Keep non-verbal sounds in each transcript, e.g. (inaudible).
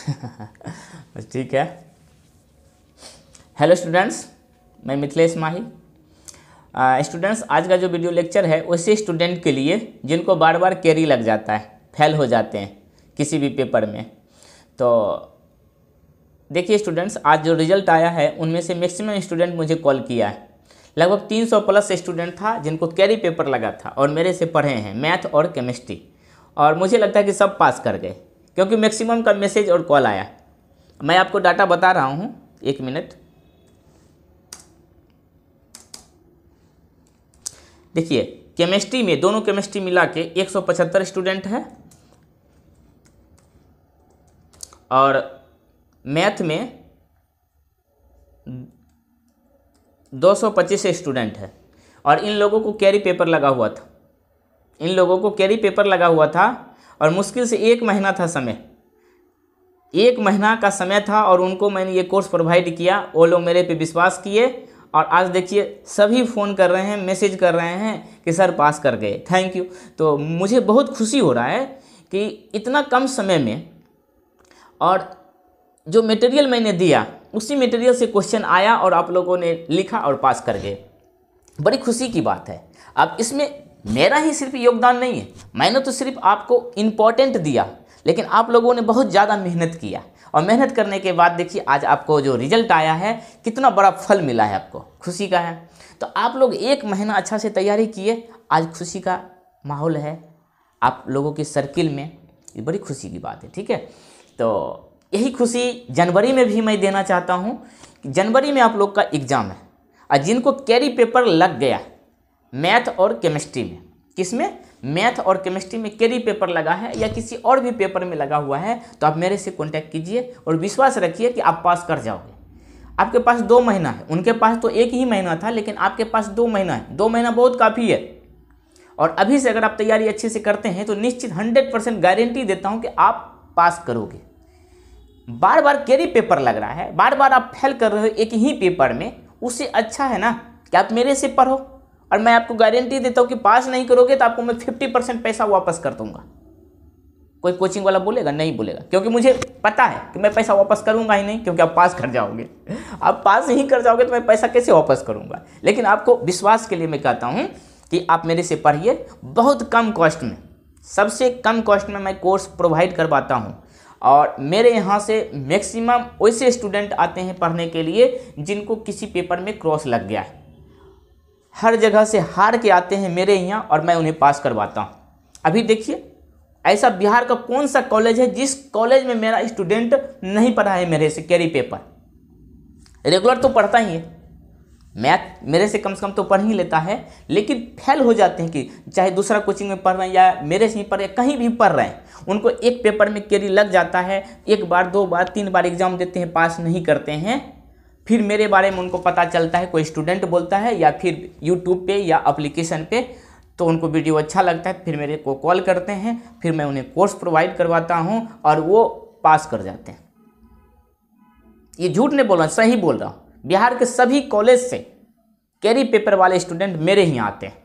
(laughs) ठीक है। Hello students मैं मिथिलेश माही। स्टूडेंट्स आज का जो वीडियो लेक्चर है, उसी स्टूडेंट के लिए, जिनको बार बार कैरी लग जाता है फेल हो जाते हैं, किसी भी पेपर में। तो देखिए स्टूडेंट्स आज जो रिज़ल्ट आया है, उनमें से मैक्सिमम स्टूडेंट मुझे कॉल किया है। लगभग 300 प्लस स्टूडेंट था, जिनको कैरी पेपर लगा था, और मेरे से पढ़े हैं मैथ और केमिस्ट्री और मुझे लगता है कि सब पास कर गए। क्योंकि मैक्सिमम का मैसेज और कॉल आया। मैं आपको डाटा बता रहा हूँ, एक मिनट। देखिए केमिस्ट्री में, दोनों केमिस्ट्री मिला के 175 स्टूडेंट है। और मैथ में 225 स्टूडेंट है। और इन लोगों को कैरी पेपर लगा हुआ था। इन लोगों को कैरी पेपर लगा हुआ था और मुश्किल से एक महीना था समय। एक महीना का समय था और उनको मैंने ये कोर्स प्रोवाइड किया। वो लोग मेरे पे विश्वास किए और आज देखिए, सभी फ़ोन कर रहे हैं मैसेज कर रहे हैं कि सर पास कर गए। थैंक यू तो मुझे बहुत खुशी हो रहा है कि इतना कम समय में और जो मटेरियल मैंने दिया, उसी मटेरियल से क्वेश्चन आया और आप लोगों ने लिखा और पास कर गए। बड़ी खुशी की बात है। अब इसमें मेरा ही सिर्फ़ योगदान नहीं है। मैंने तो सिर्फ़ आपको इम्पोर्टेंट दिया, लेकिन आप लोगों ने बहुत ज़्यादा मेहनत किया। और मेहनत करने के बाद देखिए, आज आपको जो रिज़ल्ट आया है, कितना बड़ा फल मिला है आपको। खुशी का है। तो आप लोग एक महीना अच्छा से तैयारी किए, आज खुशी का माहौल है। आप लोगों के सर्किल में ये बड़ी खुशी की बात है, ठीक है? तो यही खुशी जनवरी में भी मैं देना चाहता हूँ। जनवरी में आप लोग का एग्ज़ाम है। और जिनको कैरी पेपर लग गया मैथ और केमिस्ट्री में। किसमें? मैथ और केमिस्ट्री में कैरी पेपर लगा है या किसी और भी पेपर में लगा हुआ है तो आप मेरे से कॉन्टैक्ट कीजिए और विश्वास रखिए कि आप पास कर जाओगे। आपके पास दो महीना है। उनके पास तो एक ही महीना था, लेकिन आपके पास दो महीना है। दो महीना बहुत काफ़ी है। और अभी से अगर आप तैयारी अच्छे से करते हैं तो निश्चित हंड्रेड परसेंट गारंटी देता हूँ कि आप पास करोगे। बार बार कैरी पेपर लग रहा है। बार बार आप फेल कर रहे हो एक ही पेपर में। उससे अच्छा है ना कि आप मेरे से पढ़ो। और मैं आपको गारंटी देता हूँ कि पास नहीं करोगे तो आपको मैं फिफ्टी परसेंट पैसा वापस कर दूँगा। कोई कोचिंग वाला बोलेगा? नहीं बोलेगा। क्योंकि मुझे पता है कि मैं पैसा वापस करूँगा ही नहीं, क्योंकि आप पास कर जाओगे। आप पास नहीं कर जाओगे तो मैं पैसा कैसे वापस करूँगा? लेकिन आपको विश्वास के लिए मैं कहता हूँ कि आप मेरे से पढ़िए। बहुत कम कॉस्ट में, सबसे कम कॉस्ट में मैं कोर्स प्रोवाइड करवाता हूँ। और मेरे यहाँ से मैक्सिमम वैसे स्टूडेंट आते हैं पढ़ने के लिए जिनको किसी पेपर में क्रॉस लग गया है। हर जगह से हार के आते हैं मेरे यहाँ और मैं उन्हें पास करवाता हूँ। अभी देखिए, ऐसा बिहार का कौन सा कॉलेज है जिस कॉलेज में मेरा स्टूडेंट नहीं पढ़ा है मेरे से कैरी पेपर रेगुलर तो पढ़ता ही है। मैथ मेरे से कम से कम तो पढ़ ही लेता है, लेकिन फेल हो जाते हैं कि चाहे दूसरा कोचिंग में पढ़ रहे हैं या मेरे से ही पढ़ रहे कहीं भी पढ़ रहे हैं, उनको एक पेपर में कैरी लग जाता है, एक बार, दो बार, तीन बार एग्ज़ाम देते हैं पास नहीं करते हैं। फिर मेरे बारे में उनको पता चलता है, कोई स्टूडेंट बोलता है या फिर यूट्यूब पे या अप्लीकेशन पे तो उनको वीडियो अच्छा लगता है, फिर मेरे को कॉल करते हैं, फिर मैं उन्हें कोर्स प्रोवाइड करवाता हूँ और वो पास कर जाते हैं। ये झूठ नहीं बोल रहा, सही बोल रहा हूँ। बिहार के सभी कॉलेज से कैरी पेपर वाले स्टूडेंट मेरे ही आते हैं।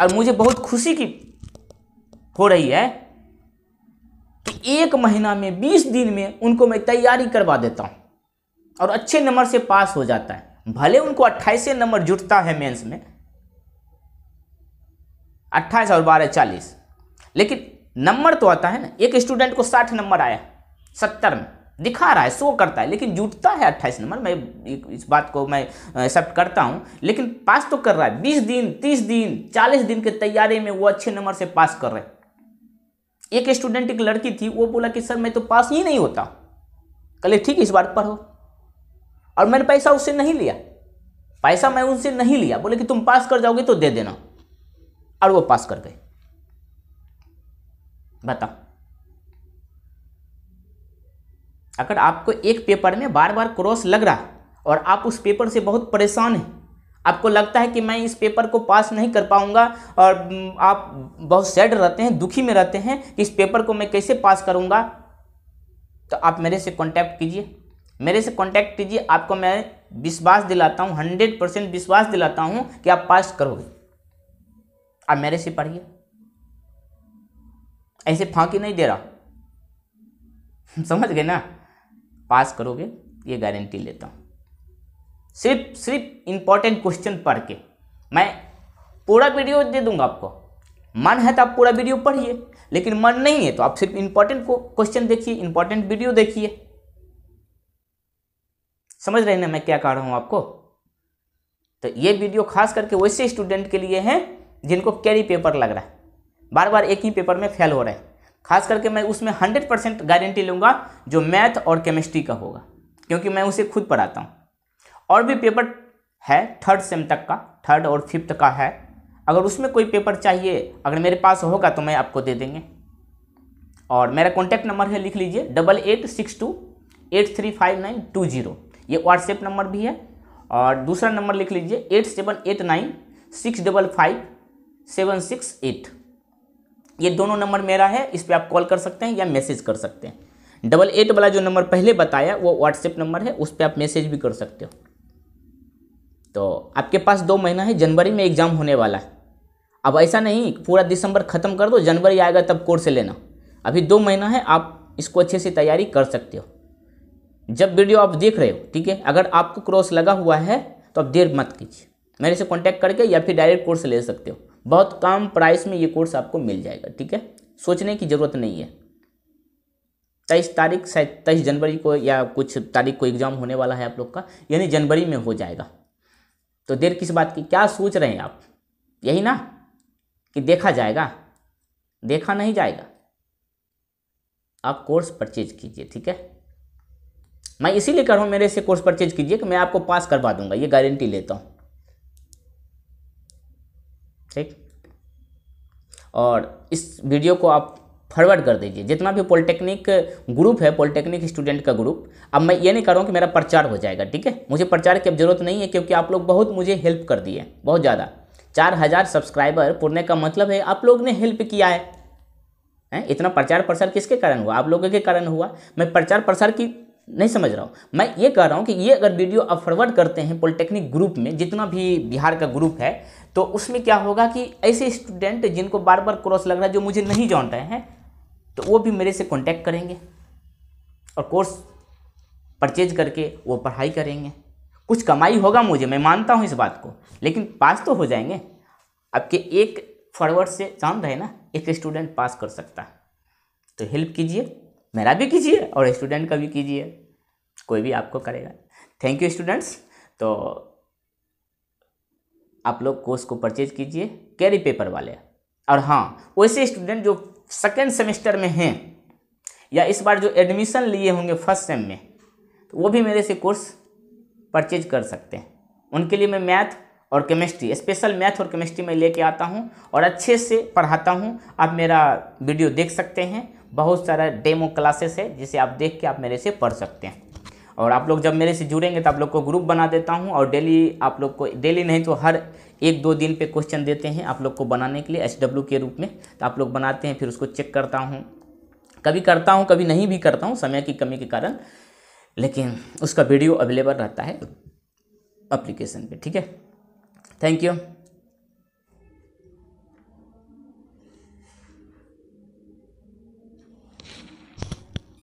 और मुझे बहुत खुशी की हो रही है कि एक महीना में, बीस दिन में उनको मैं तैयारी करवा देता हूँ। और अच्छे नंबर से पास हो जाता है। भले उनको अट्ठाईस नंबर जुटता है मेंस में, अट्ठाईस और बारह चालीस, लेकिन नंबर तो आता है ना, एक स्टूडेंट को साठ नंबर आया, सत्तर में, दिखा रहा है, शो करता है, लेकिन जुटता है अट्ठाईस नंबर, मैं इस बात को मैं एक्सेप्ट करता हूँ, लेकिन पास तो कर रहा है, बीस दिन, तीस दिन, चालीस दिन के तैयारी में वो अच्छे नंबर से पास कर रहे एक स्टूडेंट, एक लड़की थी, वो बोला कि, सर, मैं तो पास ही नहीं होता। कल ठीक है, इस बार पढ़ो और मैंने पैसा उससे नहीं लिया। पैसा मैं उनसे नहीं लिया। बोले कि तुम पास कर जाओगे तो दे देना। और वो पास कर गए। बताओ। अगर आपको एक पेपर में बार बार क्रॉस लग रहा है और आप उस पेपर से बहुत परेशान हैं, आपको लगता है कि मैं इस पेपर को पास नहीं कर पाऊँगा और आप बहुत सैड रहते हैं, दुखी में रहते हैं कि इस पेपर को मैं कैसे पास करूँगा तो आप मेरे से कांटेक्ट कीजिए। मेरे से कांटेक्ट कीजिए, आपको मैं विश्वास दिलाता हूँ हंड्रेड परसेंट विश्वास दिलाता हूँ कि आप पास करोगे। आप मेरे से पढ़िए। ऐसे फांकी नहीं दे रहा। (laughs) समझ गए ना? पास करोगे, ये गारंटी लेता हूँ। सिर्फ़ सिर्फ़ इंपॉर्टेंट क्वेश्चन पढ़ के। मैं पूरा वीडियो दे दूँगा आपको। मन है तो आप पूरा वीडियो पढ़िए, लेकिन मन नहीं है तो आप सिर्फ़ इंपॉर्टेंट क्वेश्चन देखिए इंपॉर्टेंट वीडियो देखिए। समझ रहे ना मैं क्या कह रहा हूँ आपको? तो ये वीडियो खास करके वैसे स्टूडेंट के लिए है, जिनको कैरी पेपर लग रहा है। बार बार एक ही पेपर में फेल हो रहे हैं। खास करके मैं उसमें हंड्रेड परसेंट गारंटी लूँगा, जो मैथ और केमिस्ट्री का होगा, क्योंकि मैं उसे खुद पढ़ाता हूँ। और भी पेपर है थर्ड सेम तक का थर्ड और फिफ्थ का है। अगर उसमें कोई पेपर चाहिए, अगर मेरे पास होगा तो मैं आपको दे देंगे। और मेरा कॉन्टैक्ट नंबर है, लिख लीजिए double eight six two eight three five nine two zero ये व्हाट्सएप नंबर भी है और दूसरा नंबर लिख लीजिए eight seven eight nine six double five seven six eight. ये दोनों नंबर मेरा है, इस पर आप कॉल कर सकते हैं या मैसेज कर सकते हैं। डबल एट वाला जो नंबर पहले बताया, वो व्हाट्सएप नंबर है, उस पर आप मैसेज भी कर सकते हो। तो आपके पास दो महीना है, जनवरी में एग्ज़ाम होने वाला है। अब ऐसा नहीं, पूरा दिसंबर ख़त्म कर दो, जनवरी आएगा तब कोर्स लेना। अभी दो महीना है, आप इसको अच्छे से तैयारी कर सकते हो। जब वीडियो आप देख रहे हो, ठीक है? अगर आपको क्रॉस लगा हुआ है तो आप देर मत कीजिए। मेरे से कॉन्टैक्ट करके या फिर डायरेक्ट कोर्स ले सकते हो। बहुत कम प्राइस में ये कोर्स आपको मिल जाएगा, ठीक है? सोचने की ज़रूरत नहीं है। तेईस तारीख, शायद तेईस जनवरी को या कुछ तारीख को एग्ज़ाम होने वाला है आप लोग का, यानी जनवरी में हो जाएगा। तो देर किस बात की? क्या सोच रहे हैं आप? यही ना? कि देखा जाएगा। देखा नहीं जाएगा। आप कोर्स परचेज कीजिए, ठीक है? मैं इसीलिए कर रहा हूँ, मेरे से कोर्स परचेज कीजिए कि मैं आपको पास करवा दूँगा, ये गारंटी लेता हूँ। ठीक? और इस वीडियो को आप फॉरवर्ड कर दीजिए। जितना भी पॉलिटेक्निक ग्रुप है पॉलिटेक्निक स्टूडेंट का ग्रुप अब मैं ये नहीं कर रहा हूँ कि मेरा प्रचार हो जाएगा, ठीक है? मुझे प्रचार की अब ज़रूरत नहीं है क्योंकि आप लोग बहुत मुझे हेल्प कर दिए, बहुत ज़्यादा। चार हज़ार सब्सक्राइबर पुरने का मतलब है आप लोग ने हेल्प किया है। हैं? इतना प्रचार प्रसार किसके कारण हुआ? आप लोगों के कारण हुआ। मैं प्रचार प्रसार की नहीं समझ रहा हूँ। मैं ये कह रहा हूँ कि ये अगर वीडियो आप फॉरवर्ड करते हैं पॉलिटेक्निक ग्रुप में, जितना भी बिहार का ग्रुप है तो उसमें क्या होगा कि ऐसे स्टूडेंट जिनको बार बार क्रॉस लग रहा है, जो मुझे नहीं जान रहे हैं तो वो भी मेरे से कॉन्टैक्ट करेंगे और कोर्स परचेज करके वो पढ़ाई करेंगे। कुछ कमाई होगा मुझे, मैं मानता हूँ इस बात को, लेकिन पास तो हो जाएँगे। आपके एक फॉरवर्ड से जान रहे ना, एक स्टूडेंट पास कर सकता है। तो हेल्प कीजिए। मेरा भी कीजिए और स्टूडेंट का भी कीजिए। कोई भी आपको करेगा। थैंक यू स्टूडेंट्स तो आप लोग कोर्स को परचेज कीजिए कैरी पेपर वाले। और हाँ वैसे स्टूडेंट जो सेकेंड सेमेस्टर में हैं, या इस बार जो एडमिशन लिए होंगे फ़र्स्ट सेम में तो वो भी मेरे से कोर्स परचेज कर सकते हैं। उनके लिए मैं मैथ और केमिस्ट्री स्पेशल मैथ और केमिस्ट्री में लेके आता हूँ और अच्छे से पढ़ाता हूँ। आप मेरा वीडियो देख सकते हैं। बहुत सारा डेमो क्लासेस है, जिसे आप देख के आप मेरे से पढ़ सकते हैं। और आप लोग जब मेरे से जुड़ेंगे तो आप लोग को ग्रुप बना देता हूँ, और डेली आप लोग को डेली नहीं तो हर एक दो दिन पे क्वेश्चन देते हैं आप लोग को बनाने के लिए एच डब्ल्यू के रूप में। तो आप लोग बनाते हैं, फिर उसको चेक करता हूँ। कभी करता हूँ, कभी नहीं भी करता हूँ, समय की कमी के कारण, लेकिन उसका वीडियो अवेलेबल रहता है अप्लीकेशन पे, ठीक है? Thank you